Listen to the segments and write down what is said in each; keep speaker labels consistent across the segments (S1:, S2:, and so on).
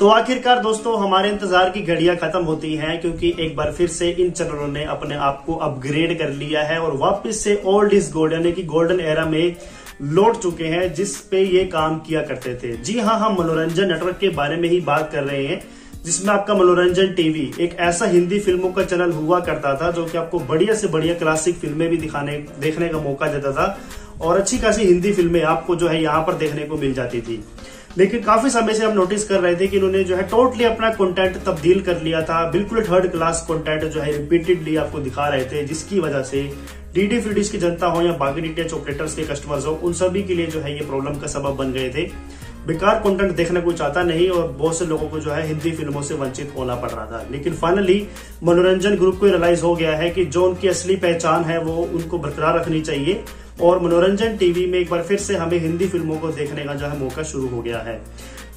S1: तो आखिरकार दोस्तों, हमारे इंतज़ार की घड़ियाँ खत्म होती हैं क्योंकि एक बार फिर से इन चैनलों ने अपने आप को अपग्रेड कर लिया है और वापस से ओल्ड इज़ गोल्ड यानी कि गोल्डन एरा में लौट चुके हैं, जिस पे ये काम किया करते थे। जी हाँ हम मनोरंजन नेटवर्क के बारे में ही बात कर रहे हैं, जिसमें आपका मनोरंजन टीवी एक ऐसा हिंदी फ़िल्मों का चैनल हुआ करता था, जो कि आपको बढ़िया से बढ़िया क्लासिक फ़िल्में भी दिखाने, देखने का मौका देता था। और अच्छी खासी हिंदी फ़िल्में आपको जो है यहाँ पर देखने को मिल जाती थी। लेकिन काफ़ी समय से हम नोटिस कर रहे थे कि इन्होंने जो है टोटली अपना कंटेंट तब्दील कर लिया था। बिल्कुल थर्ड क्लास कंटेंट जो है रिपीटेडली आपको दिखा रहे थे, जिसकी वजह से डीडी फ्रीडीज की जनता हो या बाकी डीटीएच ऑपरेटर्स के कस्टमर्स हो, उन सभी के लिए जो है ये प्रॉब्लम का सबब बन गए थे। बेकार कंटेंट देखना कोई चाहता नहीं और बहुत से लोगों को जो है हिंदी फ़िल्मों से वंचित होना पड़ रहा था। लेकिन फाइनली मनोरंजन ग्रुप को रियलाइज़ हो गया है कि जो उनकी असली पहचान है वो उनको बरकरार रखनी चाहिए। और मनोरंजन टीवी में एक बार फिर से हमें हिंदी फ़िल्मों को देखने का जो है मौका शुरू हो गया है।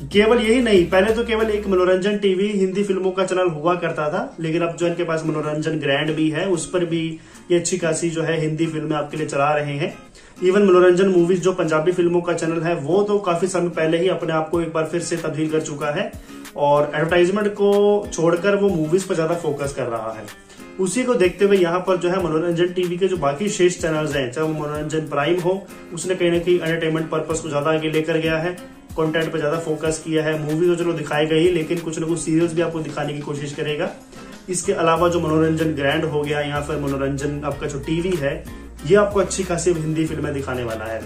S1: केवल यही नहीं, पहले तो केवल एक मनोरंजन टीवी हिंदी फ़िल्मों का चैनल हुआ करता था, लेकिन अब जो इनके पास मनोरंजन ग्रैंड भी है, उस पर भी ये अच्छी खासी जो है हिंदी फ़िल्में आपके लिए चला रहे हैं। इवन मनोरंजन मूवीज़ जो पंजाबी फ़िल्मों का चैनल है, वो तो काफ़ी समय पहले ही अपने आप को एक बार फिर से तब्दील कर चुका है, और एडवर्टाइजमेंट को छोड़कर वो मूवीज़ पर ज़्यादा फोकस कर रहा है। उसी को देखते हुए यहाँ पर जो है मनोरंजन टीवी के जो बाकी शेष चैनल्स हैं, चाहे वो मनोरंजन प्राइम हो, उसने कहीं ना कहीं एंटरटेनमेंट पर्पज को ज़्यादा आगे लेकर गया है कंटेंट पर ज़्यादा फोकस किया है मूवी तो चलो दिखाई गई, लेकिन कुछ ना कुछ सीरियल्स भी आपको दिखाने की कोशिश करेगा। इसके अलावा जो मनोरंजन ग्रैंड हो गया या फिर मनोरंजन आपका जो टीवी है, ये आपको अच्छी खासी हिंदी फ़िल्में दिखाने वाला है।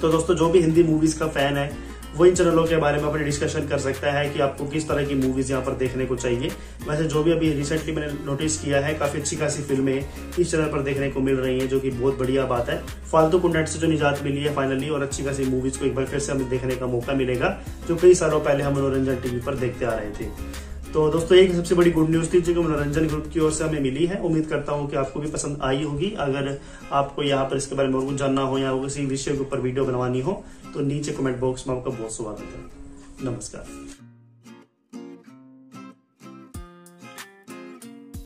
S1: तो दोस्तों, जो भी हिंदी मूवीज़ का फ़ैन है वो इन चैनलों के बारे में अपने डिस्कशन कर सकता है कि आपको किस तरह की मूवीज़ यहाँ पर देखने को चाहिए। वैसे जो भी अभी रिसेंटली मैंने नोटिस किया है, काफ़ी अच्छी खासी फ़िल्में इस चैनल पर देखने को मिल रही है, जो कि बहुत बढ़िया बात है। फालतू कंटेंट से जो निजात मिली है फाइनली और अच्छी खासी मूवीज़ को एक बार फिर से हमें देखने का मौका मिलेगा, जो कई सालों पहले हम मनोरंजन टीवी पर देखते आ रहे थे। तो दोस्तों, एक सबसे बड़ी गुड न्यूज़ थी जो कि मनोरंजन ग्रुप की ओर से हमें मिली है। उम्मीद करता हूँ कि आपको भी पसंद आई होगी। अगर आपको यहाँ पर इसके बारे में और कुछ जानना हो या किसी विषय के ऊपर वीडियो बनवानी हो तो नीचे कमेंट बॉक्स में आपका बहुत स्वागत है। नमस्कार।